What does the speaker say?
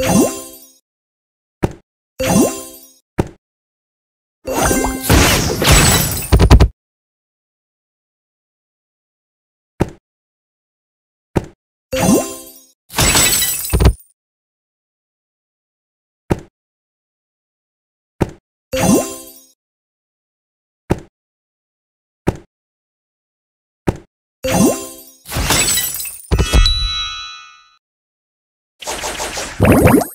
you you